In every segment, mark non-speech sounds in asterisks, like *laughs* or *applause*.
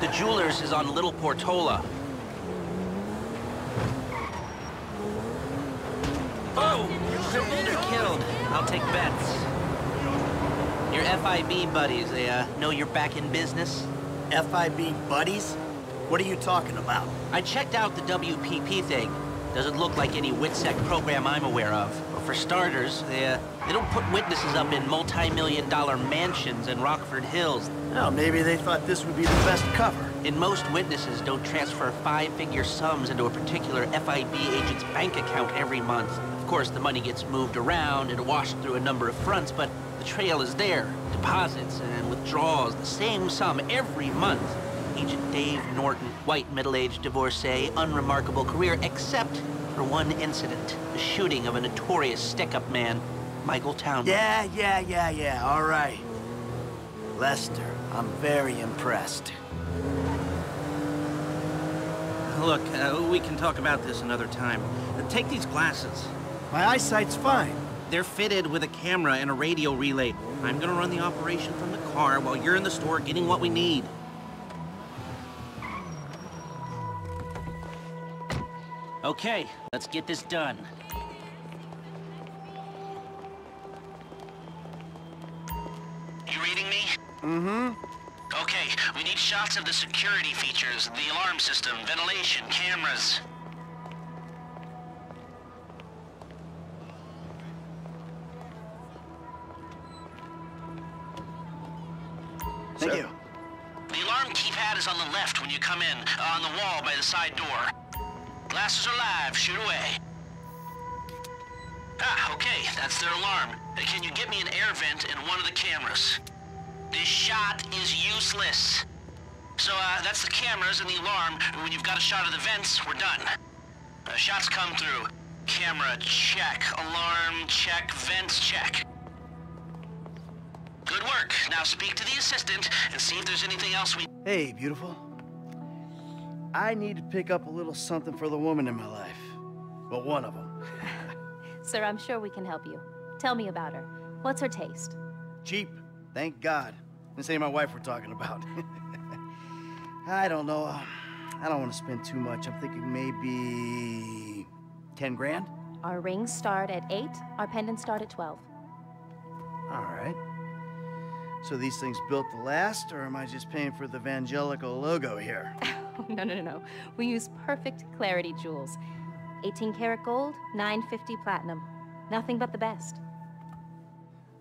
The jeweler's is on Little Portola. Oh! Or killed? I'll take bets. Your FIB buddies, they uh, know you're back in business? FIB buddies? What are you talking about? I checked out the WPP thing. Doesn't look like any WITSEC program I'm aware of. For starters, they, uh, they don't put witnesses up in multi-million dollar mansions in Rockford Hills. Oh, maybe they thought this would be the best cover. And most witnesses don't transfer five-figure sums into a particular FIB agent's bank account every month. Of course, the money gets moved around and washed through a number of fronts, but the trail is there. Deposits and withdrawals, the same sum every month. Agent Dave Norton, white middle-aged divorcee, unremarkable career, except for one incident. The shooting of a notorious stick-up man, Michael Townley. Yeah, yeah, yeah, yeah, all right. Lester, I'm very impressed. Look, uh, we can talk about this another time. Uh, take these glasses. My eyesight's fine. They're fitted with a camera and a radio relay. I'm gonna run the operation from the car while you're in the store getting what we need. Okay, let's get this done. You reading me? Mm-hmm. Okay, we need shots of the security features, the alarm system, ventilation, cameras. Thank Sir. you. The alarm keypad is on the left when you come in, uh, on the wall by the side door. Glasses are live, shoot away. Ah, okay, that's their alarm. Can you get me an air vent in one of the cameras? This shot is useless. So, uh, that's the cameras and the alarm. When you've got a shot of the vents, we're done. Uh, shots come through. Camera, check. Alarm, check. Vents, check. Good work. Now speak to the assistant and see if there's anything else we... Hey, beautiful. I need to pick up a little something for the woman in my life. Well, one of them. *laughs* Sir, I'm sure we can help you. Tell me about her. What's her taste? Cheap, thank God. This ain't my wife we're talking about. *laughs* I don't know. I don't want to spend too much. I'm thinking maybe 10 grand? Our rings start at 8, our pendants start at 12. All right. So these things built to last, or am I just paying for the Vangelico logo here? *laughs* *laughs* no, no, no, no. We use perfect clarity jewels. 18 karat gold, 950 platinum. Nothing but the best.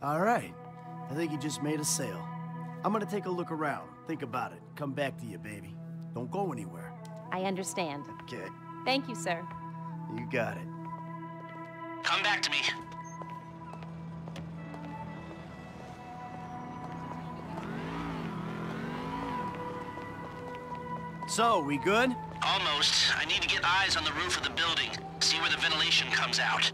All right. I think you just made a sale. I'm gonna take a look around, think about it, come back to you, baby. Don't go anywhere. I understand. Okay, Thank you, sir. you got it. Come back to me. So, we good? Almost. I need to get eyes on the roof of the building. See where the ventilation comes out.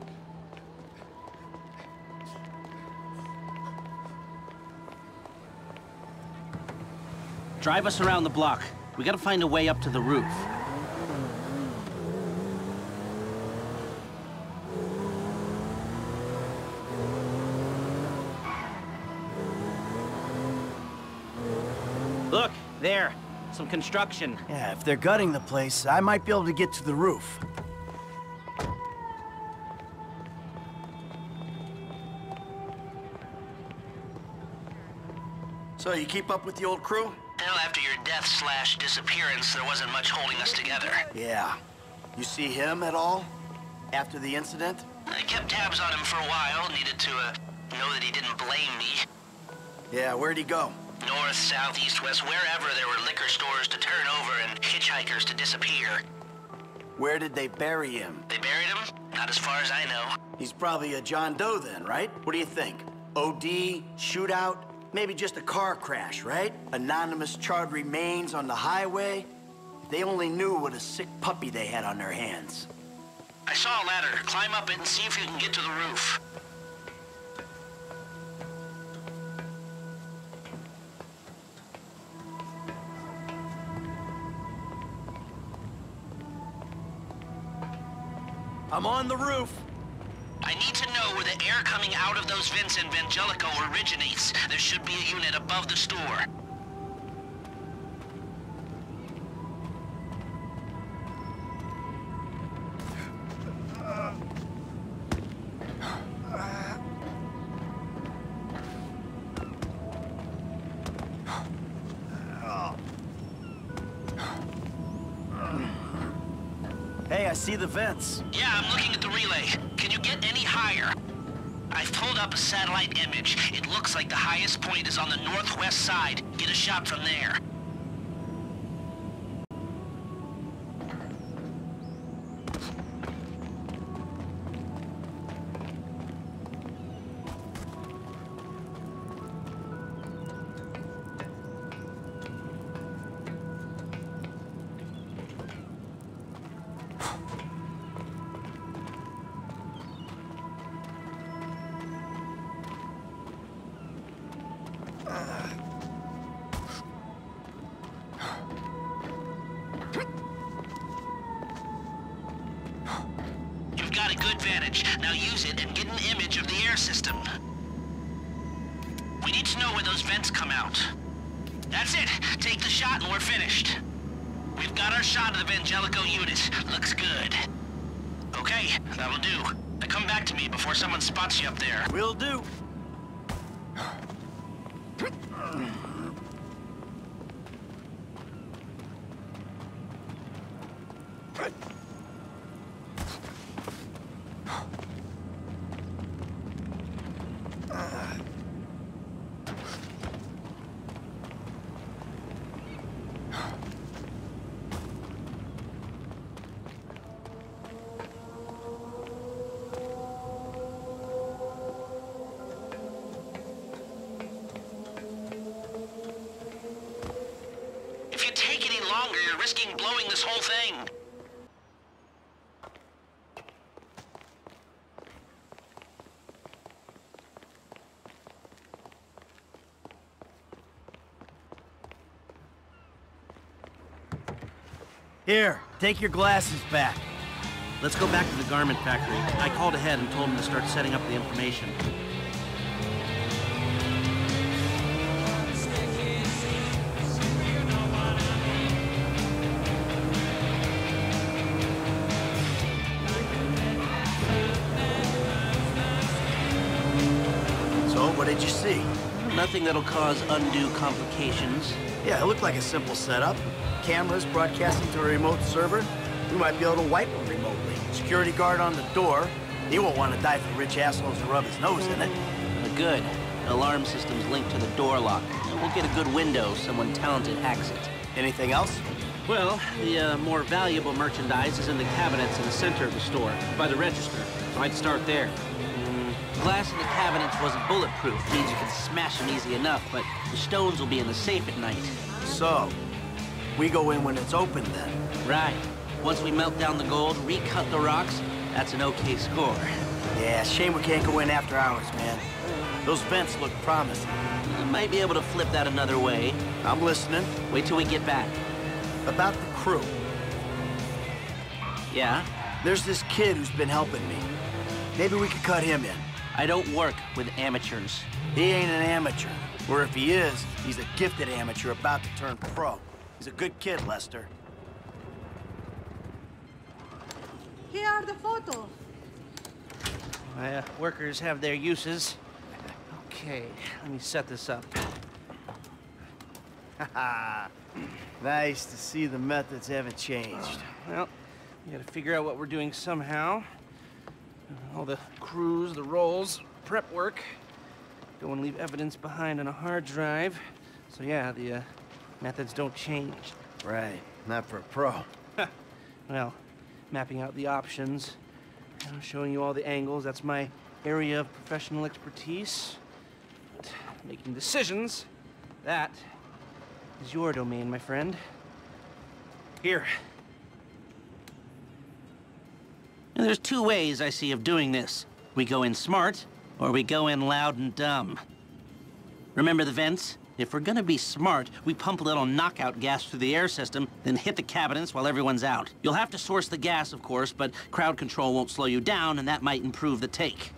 Drive us around the block. We gotta find a way up to the roof. Look, there. Some construction. Yeah, if they're gutting the place, I might be able to get to the roof. So, you keep up with the old crew? Well, after your death slash disappearance, there wasn't much holding us together. Yeah. You see him at all? After the incident? I kept tabs on him for a while, needed to, uh, know that he didn't blame me. Yeah, where'd he go? North, south, east, west, wherever there were liquor stores to turn over and hitchhikers to disappear. Where did they bury him? They buried him? Not as far as I know. He's probably a John Doe then, right? What do you think? OD, shootout, maybe just a car crash, right? Anonymous charred remains on the highway. They only knew what a sick puppy they had on their hands. I saw a ladder. Climb up it and see if you can get to the roof. I'm on the roof. I need to know where the air coming out of those vents in Vangelico originates. There should be a unit above the store. Hey, I see the vents. Yeah, I'm looking at the relay. Can you get any higher? I've pulled up a satellite image. It looks like the highest point is on the northwest side. Get a shot from there. Use it and get an image of the air system. We need to know where those vents come out. That's it. Take the shot and we're finished. We've got our shot of the Vangelico unit. Looks good. Okay, that'll do. Now come back to me before someone spots you up there. Will do. Longer, you're risking blowing this whole thing. Here, take your glasses back. Let's go back to the garment factory. I called ahead and told him to start setting up the information. What did you see? Nothing that'll cause undue complications. Yeah, it looked like a simple setup. Cameras broadcasting to a remote server. We might be able to wipe them remotely. Security guard on the door. He won't want to die for rich assholes to rub his nose in it. Uh, Good. Alarm system's linked to the door lock. We'll get a good window. Someone talented hacks it. Anything else? Well, the uh, more valuable merchandise is in the cabinets in the center of the store, by the register. So I'd start there. Glass in the cabinets wasn't bulletproof. Means you can smash them easy enough, but the stones will be in the safe at night. So, we go in when it's open then. Right. Once we melt down the gold, recut the rocks, that's an okay score. Yeah, shame we can't go in after hours, man. Those vents look promising. I might be able to flip that another way. I'm listening. Wait till we get back. About the crew. Yeah? There's this kid who's been helping me. Maybe we could cut him in. I don't work with amateurs. He ain't an amateur. Or if he is, he's a gifted amateur about to turn pro. He's a good kid, Lester. Here are the photos. My uh, workers have their uses. Okay, let me set this up. *laughs* Nice to see the methods haven't changed. Well, we gotta figure out what we're doing somehow. All the crews, the roles, prep work. Don't want to leave evidence behind on a hard drive. So yeah, the uh, methods don't change. Right, not for a pro. Well, mapping out the options, know, showing you all the angles. That's my area of professional expertise. But making decisions, that is your domain, my friend. Here. And there's two ways I see of doing this. We go in smart, or we go in loud and dumb. Remember the vents? If we're gonna be smart, we pump a little knockout gas through the air system, then hit the cabinets while everyone's out. You'll have to source the gas, of course, but crowd control won't slow you down, and that might improve the take.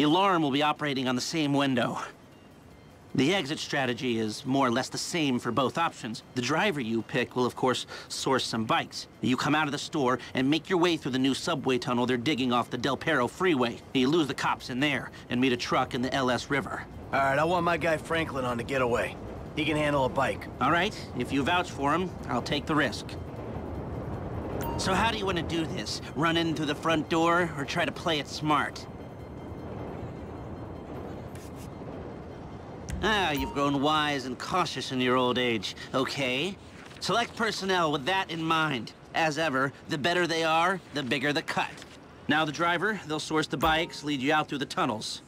The alarm will be operating on the same window. The exit strategy is more or less the same for both options. The driver you pick will, of course, source some bikes. You come out of the store and make your way through the new subway tunnel they're digging off the Del Perro freeway. You lose the cops in there and meet a truck in the LS River. All right, I want my guy Franklin on the getaway. He can handle a bike. All right, if you vouch for him, I'll take the risk. So how do you want to do this? Run in through the front door or try to play it smart? Ah, you've grown wise and cautious in your old age. Okay. Select personnel with that in mind. As ever, the better they are, the bigger the cut. Now the driver, they'll source the bikes, lead you out through the tunnels.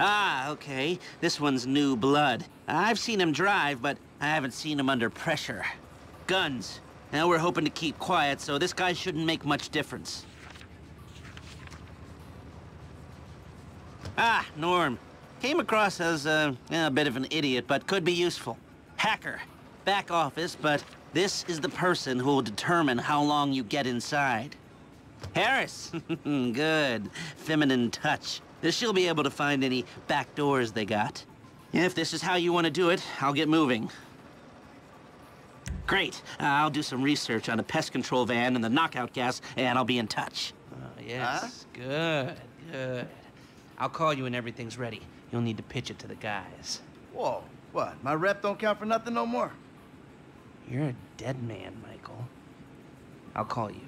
Ah, okay. This one's new blood. I've seen him drive, but I haven't seen him under pressure. Guns. Now we're hoping to keep quiet, so this guy shouldn't make much difference. Ah, Norm. Came across as uh, a bit of an idiot, but could be useful. Hacker. Back office, but this is the person who will determine how long you get inside. Harris. *laughs* Good. Feminine touch. She'll be able to find any back doors they got. If this is how you want to do it, I'll get moving. Great. Uh, I'll do some research on the pest control van and the knockout gas, and I'll be in touch. Oh, yes. Good, good. I'll call you when everything's ready. You'll need to pitch it to the guys. Whoa, what? My rep don't count for nothing no more? You're a dead man, Michael. I'll call you.